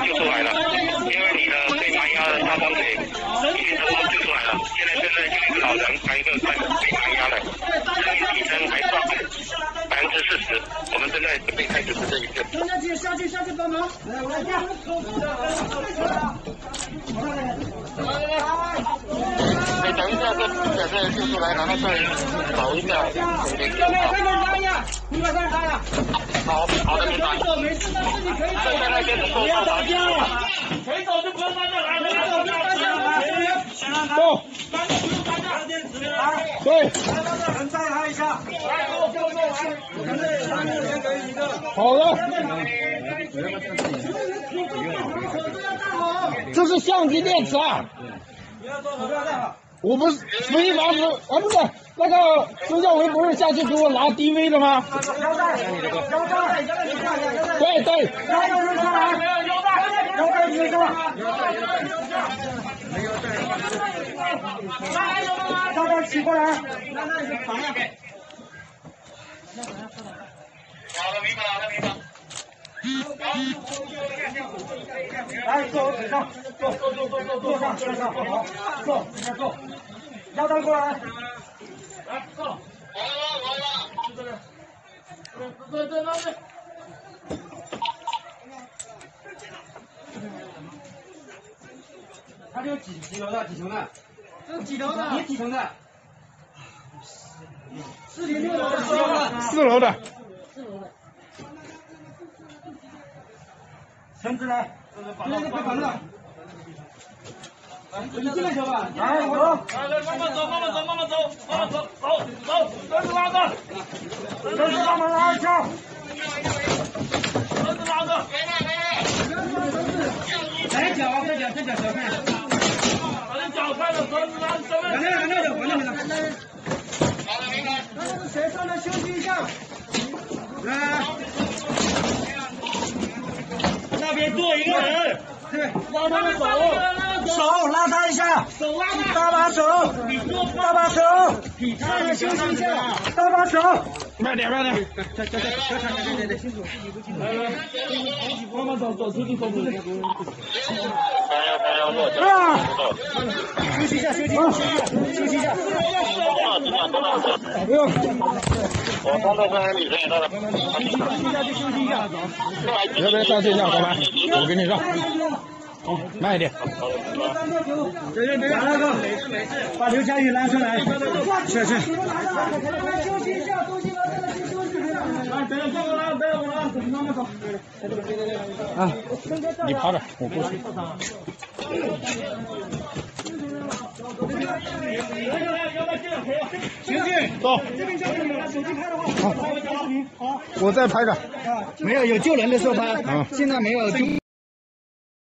救出来了因为你的被埋压的塌方水已经成功救出来了现在正在救一个老人还有一个孩子准备开始这一次。下去下去下去帮忙！来，我来接。你等一下，这这这救出来，然后再找一下。这边这边拉呀，你把他拉呀。好，好的，明白。走没事，但是你可以走。不要打架了，谁走就不用搬下来，谁走就搬下来。走，搬就不用搬下来。对，来，人带他一下。来，给我给我给我。看这上面先给一个。好的。这是相机电池啊。我不是非法是啊，不是那个孙孝文不是下去给我拿 DV 的吗？腰带，腰带，对对。腰带扔上来，腰带，腰带扔上来。没有带。来，腰带起过来。那那你就好的，明白，好的，明白。来，坐我腿上，坐坐坐坐坐坐上，坐上坐，好，坐，你先坐，腰带过来，来坐，好了好了，就这里，对对对，那边。他这个几几楼的？几层的？这几楼的？你几层的？四零六的，四楼的。四楼的。绳子来，来来快绑上。你进来走吧，来我走。来来慢慢走，慢慢走，慢慢走，慢慢走，走走，绳子拉着，绳子慢慢拉一下。绳子拉着。来脚啊，这脚这脚小看。把这脚看着，绳子拉上面。往那往那走，往那边走。好的，明白。那个谁上来休息一下。来来，那边坐一个人，对，拉他的手，手拉他一下，手拉他，搭把手，搭把手，大家休息一下，搭把手，慢点慢点，再再再再再再再再辛苦，来来，慢慢走走出去走出去，啊，休息一下休息一下休息一下。不用。我放在这里，你先拿。要不要再休一下？好吧。我给你说。好，慢一点。好好。哥。把刘佳宇拉出来。是是。啊。你趴着，我过去。我在拍着没有有救人的时候拍现在没有